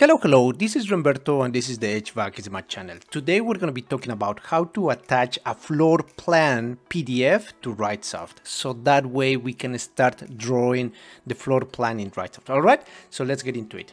Hello, hello, this is Roberto and this is the HVAC my channel. Today we're going to be talking about how to attach a floor plan PDF to Wrightsoft. So that way we can start drawing the floor plan in Wrightsoft. Alright, so let's get into it.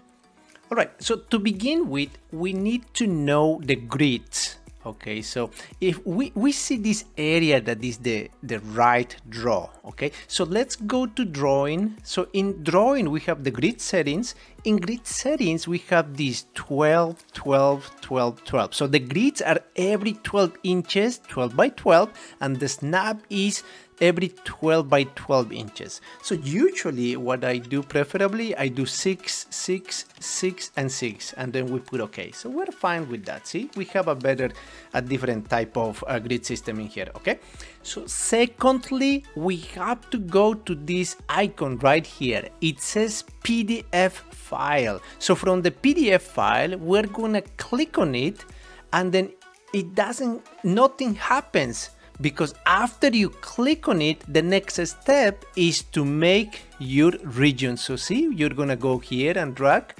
Alright, so to begin with, we need to know the grids okay so if we we see this area that is the the right draw okay so let's go to drawing so in drawing we have the grid settings in grid settings we have these 12 12 12 12 so the grids are every 12 inches 12 by 12 and the snap is every 12 by 12 inches. So usually what I do preferably, I do 6, 6, 6 and 6 and then we put OK. So we're fine with that. See, we have a better, a different type of uh, grid system in here. Okay. So secondly, we have to go to this icon right here. It says PDF file. So from the PDF file, we're to click on it and then it doesn't, nothing happens because after you click on it, the next step is to make your region. So see, you're gonna go here and drag.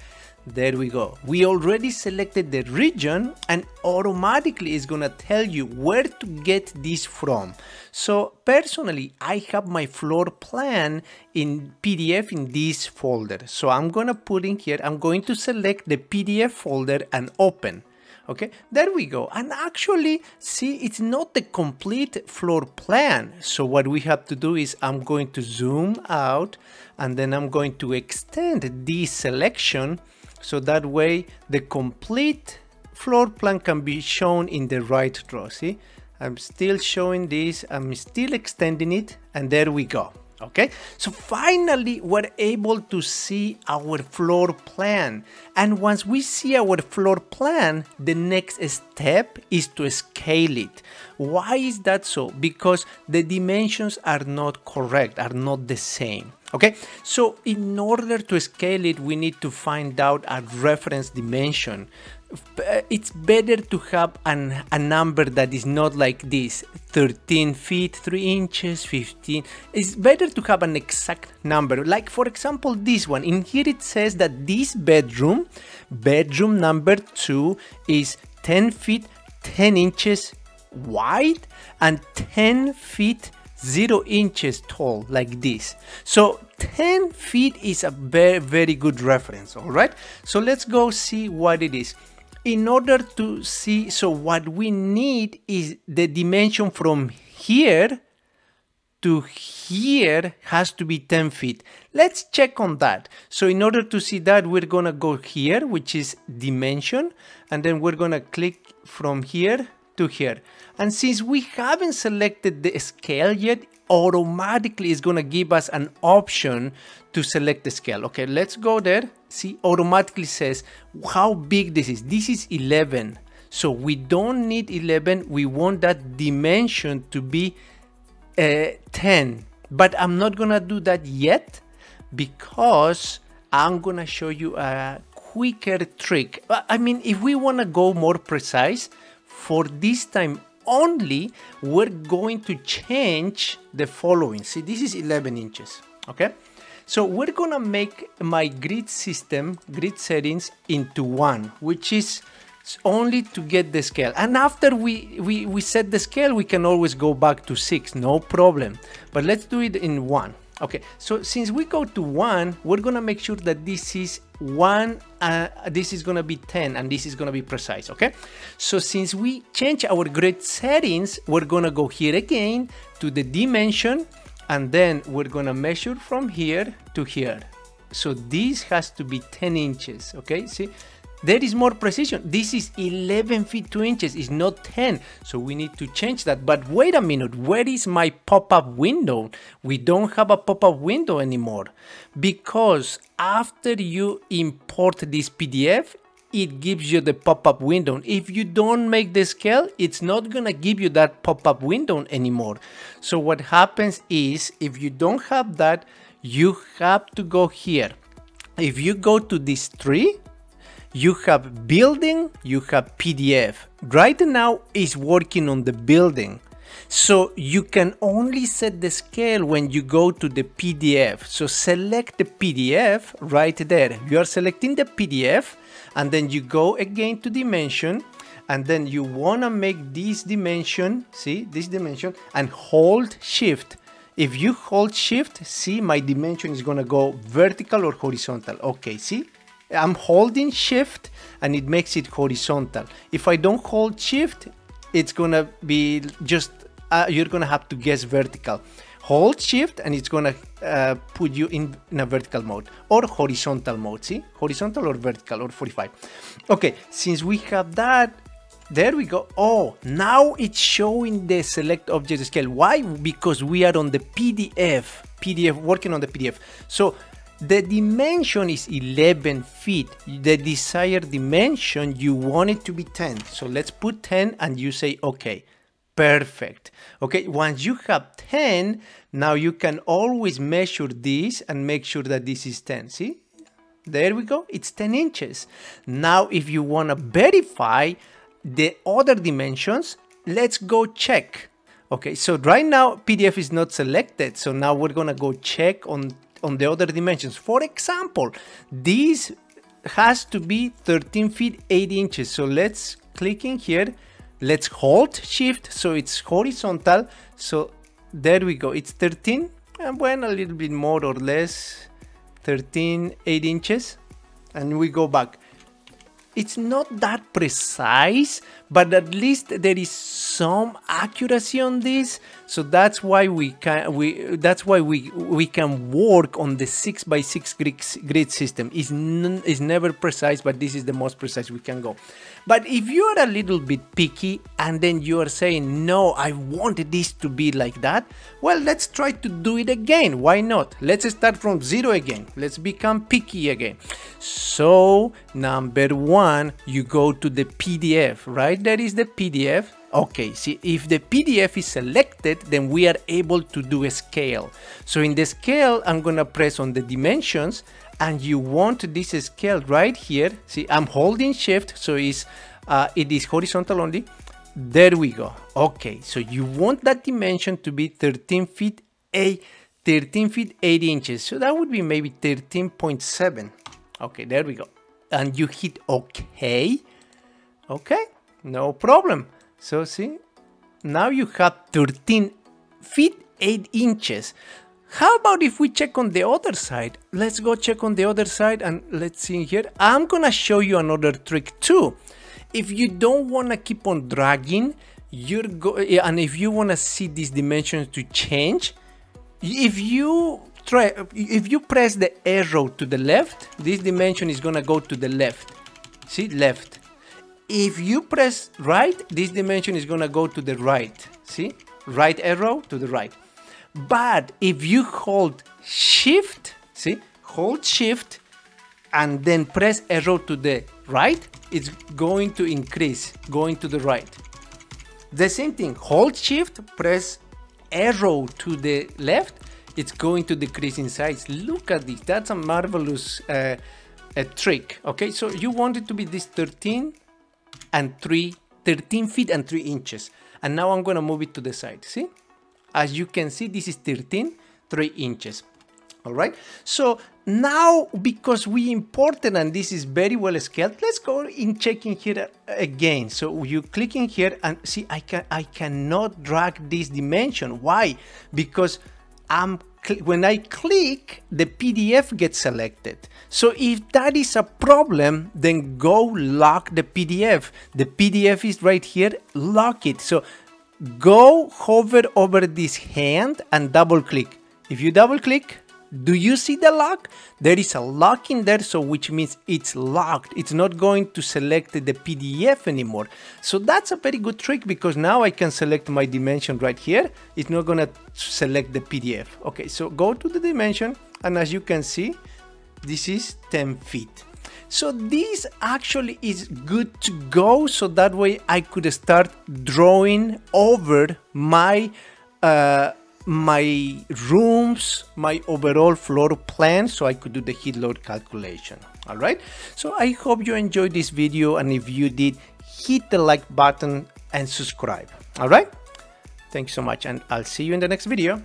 There we go. We already selected the region and automatically it's gonna tell you where to get this from. So personally, I have my floor plan in PDF in this folder. So I'm gonna put in here, I'm going to select the PDF folder and open okay there we go and actually see it's not the complete floor plan so what we have to do is I'm going to zoom out and then I'm going to extend this selection so that way the complete floor plan can be shown in the right draw see? I'm still showing this I'm still extending it and there we go okay? So finally we're able to see our floor plan. And once we see our floor plan the next step is to scale it. Why is that so? Because the dimensions are not correct are not the same. Okay? So in order to scale it we need to find out a reference dimension it's better to have an, a number that is not like this. 13 feet 3 inches 15 it's better to have an exact number. Like for example this one. In here it says that this bedroom bedroom number 2 is 10 feet 10 inches wide and 10 feet 0 inches tall like this. So 10 feet is a very very good reference all right? So let's go see what it is in order to see, so what we need is the dimension from here to here has to be 10 feet. Let's check on that. So in order to see that, we're gonna go here, which is dimension, and then we're gonna click from here to here. And since we haven't selected the scale yet, automatically it's gonna give us an option to select the scale. Okay, let's go there. See, automatically says how big this is. This is 11. So we don't need 11. We want that dimension to be uh, 10. But I'm not gonna do that yet because I'm gonna show you a quicker trick. I mean, if we wanna go more precise, for this time only, we're going to change the following. See, this is 11 inches, okay? So we're gonna make my grid system, grid settings into one, which is only to get the scale. And after we, we, we set the scale, we can always go back to six, no problem. But let's do it in one. Okay, so since we go to one, we're gonna make sure that this is one, uh, this is gonna be 10 and this is gonna be precise, okay? So since we change our grid settings, we're gonna go here again to the dimension and then we're gonna measure from here to here. So this has to be 10 inches, okay? See, there is more precision. This is 11 feet 2 inches, it's not 10. So we need to change that. But wait a minute, where is my pop-up window? We don't have a pop-up window anymore. Because after you import this PDF, it gives you the pop-up window. If you don't make the scale, it's not gonna give you that pop-up window anymore. So what happens is, if you don't have that, you have to go here. If you go to this tree, you have building, you have PDF. Right now is working on the building. So you can only set the scale when you go to the PDF. So select the PDF right there. You are selecting the PDF and then you go again to dimension and then you want to make this dimension, see this dimension and hold shift. If you hold shift, see my dimension is to go vertical or horizontal. Okay, see? I'm holding shift and it makes it horizontal. If I don't hold shift, it's gonna be just, uh, you're gonna have to guess vertical. Hold shift and it's gonna uh, put you in, in a vertical mode or horizontal mode, see? Horizontal or vertical or 45. Okay, since we have that, there we go. Oh, now it's showing the select object scale. Why? Because we are on the PDF, PDF, working on the PDF. So the dimension is 11 feet. The desired dimension, you want it to be 10. So let's put 10 and you say, okay, perfect. Okay, once you have 10, now you can always measure this and make sure that this is 10. See? There we go. It's 10 inches. Now, if you want to verify the other dimensions, let's go check. Okay, so right now PDF is not selected. So now we're to go check on on the other dimensions. For example, this has to be 13 feet 8 inches. So let's click in here. Let's hold shift so it's horizontal. So there we go. It's 13 eh, and when a little bit more or less 13 8 inches and we go back it's not that precise, but at least there is some accuracy on this. So that's why we can we that's why we we can work on the six by six grid, system. It's, is never precise, but this is the most precise we can go. But if you are a little bit picky and then you are saying, no, I wanted this to be like that, well, let's try to do it again. Why not? Let's start from zero again. Let's become picky again. So, number one, you go to the PDF, right? That is the PDF. Okay, see, if the PDF is selected, then we are able to do a scale. So in the scale, I'm gonna press on the dimensions and you want this scale right here see i'm holding shift so it's uh, it is horizontal only. There we go. Okay so you want that dimension to be 13 feet 8 13 feet 8 inches. So that would be maybe 13.7 okay there we go. And you hit okay okay no problem. So see now you have 13 feet 8 inches how about if we check on the other side? Let's go check on the other side and let's see here. I'm gonna show you another trick too. If you don't wanna keep on dragging, you're go eh, and if you wanna see these dimensions to change, if you try, if you press the arrow to the left, this dimension is gonna go to the left. See, left. If you press right, this dimension is gonna go to the right. See, right arrow to the right. But if you hold shift, see, hold shift and then press arrow to the right, it's going to increase, going to the right. The same thing, hold shift, press arrow to the left, it's going to decrease in size. Look at this, that's a marvelous uh, a trick. Okay, so you want it to be this 13 and 3, 13 feet and 3 inches. And now I'm gonna move it to the side, see? As you can see, this is 13, 3 inches. All right. So now, because we imported and this is very well scaled, let's go in checking here again. So you click in here and see, I can I cannot drag this dimension. Why? Because I'm when I click, the PDF gets selected. So if that is a problem, then go lock the PDF. The PDF is right here, lock it. So go hover over this hand and double click. If you double click, do you see the lock? There is a lock in there, so which means it's locked. It's not going to select the PDF anymore. So that's a very good trick because now I can select my dimension right here. It's not gonna select the PDF. Okay, so go to the dimension and as you can see, this is 10 feet. So this actually is good to go so that way I could start drawing over my uh, my rooms, my overall floor plan so I could do the heat load calculation. All right. So I hope you enjoyed this video and if you did, hit the like button and subscribe. All right. Thank you so much and I'll see you in the next video.